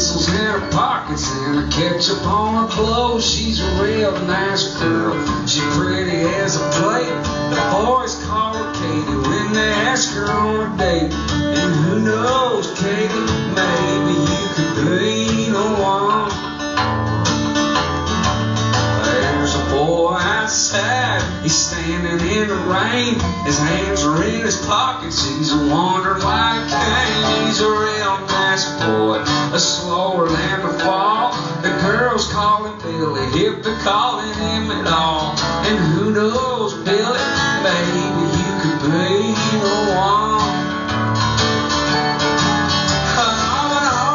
pencils in her pockets and a ketchup on her clothes. She's a real nice girl. She's pretty as a plate. The boys call her Katie when they ask her on a date. And who knows, He's standing in the rain. His hands are in his pockets. He's wondering why he came. He's a real nice boy, a slower than the fall. The girls call him Billy, if they're calling him at all. And who knows, Billy, maybe you could be the one.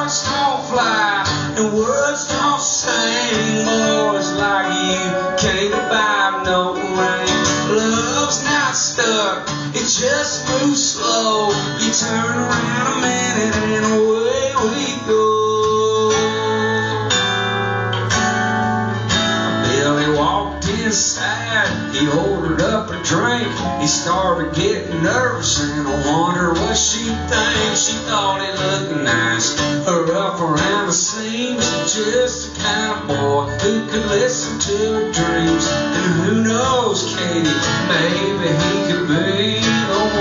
Hearts don't fly and words don't sing. Boys like you stuck, it just moves slow. You turn around inside, he ordered up a drink. He started getting nervous and I wonder what she thinks. She thought he looked nice, her up around the seams. Just the kind of boy who could listen to her dreams. And who knows, Katie, maybe he could be the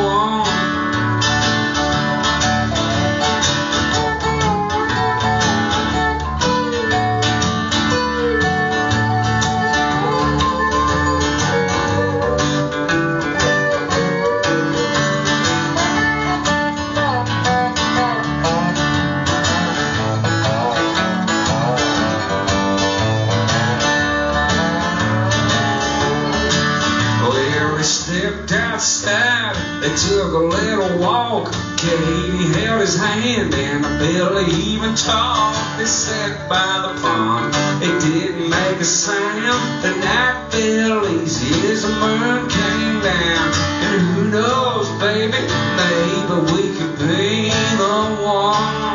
outside, they took a little walk. Katie held his hand and Billy even talked. They sat by the pond, it didn't make a sound. The night as the moon came down. And who knows, baby, maybe we could be the one.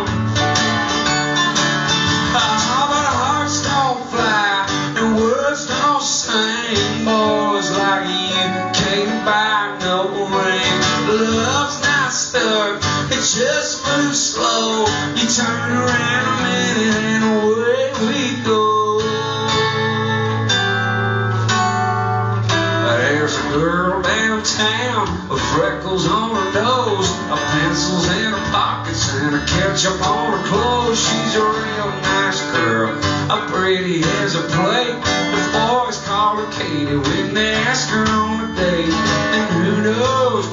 Love's not stuck, it just moves slow. You turn around a minute and away we go. There's a girl downtown with freckles on her nose, a pencils in her pockets, and a ketchup on her clothes. She's a real nice girl, a pretty as a plate. The boys call her Katie when they ask her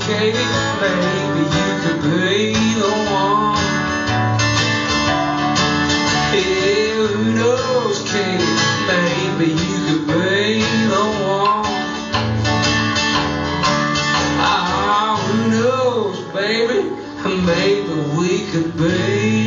Katie, maybe you could be the one. Yeah, who knows, Katie, maybe you could be the one. Ah, who knows, baby? Maybe we could be